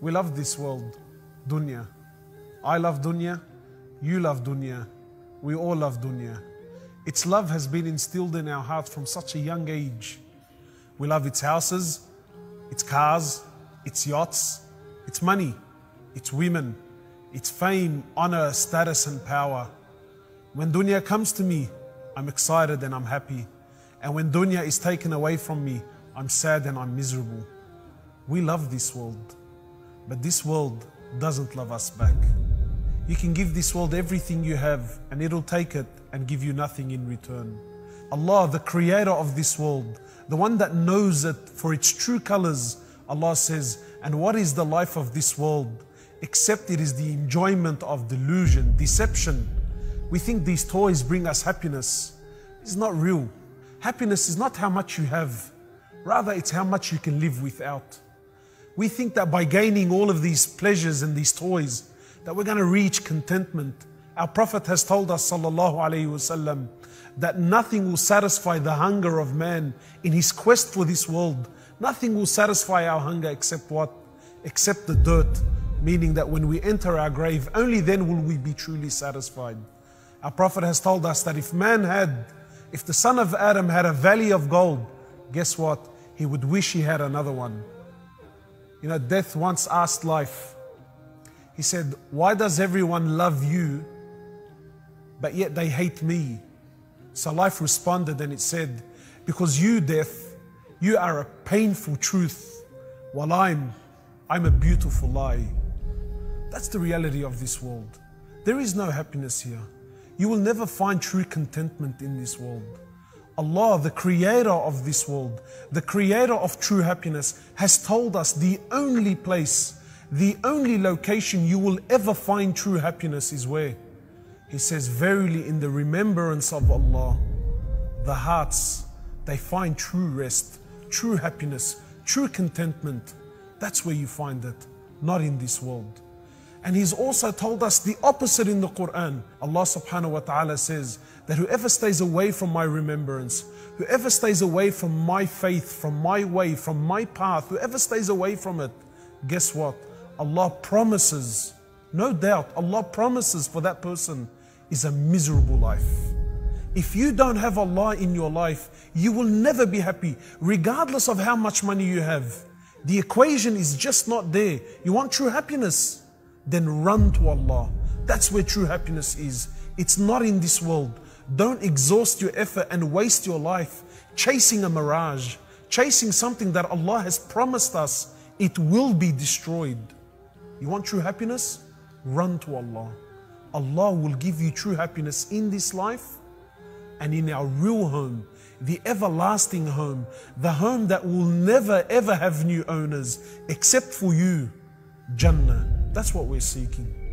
We love this world, dunya. I love dunya, you love dunya, we all love dunya. Its love has been instilled in our hearts from such a young age. We love its houses, its cars, its yachts, its money, its women, its fame, honor, status, and power. When dunya comes to me, I'm excited and I'm happy. And when dunya is taken away from me, I'm sad and I'm miserable. We love this world, but this world doesn't love us back. You can give this world everything you have, and it'll take it and give you nothing in return. Allah, the creator of this world, the one that knows it for its true colors, Allah says, and what is the life of this world? Except it is the enjoyment of delusion, deception. We think these toys bring us happiness. It's not real. Happiness is not how much you have, rather, it's how much you can live without. We think that by gaining all of these pleasures and these toys, that we're going to reach contentment. Our Prophet has told us, sallallahu alaihi wasallam, that nothing will satisfy the hunger of man in his quest for this world. Nothing will satisfy our hunger except what? Except the dirt. Meaning that when we enter our grave, only then will we be truly satisfied. Our Prophet has told us that if man had, if the son of Adam had a valley of gold, guess what? He would wish he had another one. You know, death once asked life, he said, Why does everyone love you, but yet they hate me? So life responded and it said, Because you, death, you are a painful truth, while I'm, I'm a beautiful lie. That's the reality of this world. There is no happiness here. You will never find true contentment in this world. Allah, the creator of this world, the creator of true happiness, has told us the only place the only location you will ever find true happiness is where? He says, Verily, in the remembrance of Allah, the hearts, they find true rest, true happiness, true contentment. That's where you find it, not in this world. And He's also told us the opposite in the Quran. Allah subhanahu wa ta'ala says that whoever stays away from my remembrance, whoever stays away from my faith, from my way, from my path, whoever stays away from it, guess what? Allah promises, no doubt, Allah promises for that person is a miserable life. If you don't have Allah in your life, you will never be happy, regardless of how much money you have. The equation is just not there. You want true happiness? Then run to Allah. That's where true happiness is. It's not in this world. Don't exhaust your effort and waste your life chasing a mirage, chasing something that Allah has promised us. It will be destroyed. You want true happiness? Run to Allah. Allah will give you true happiness in this life and in our real home, the everlasting home, the home that will never ever have new owners except for you. Jannah. That's what we're seeking.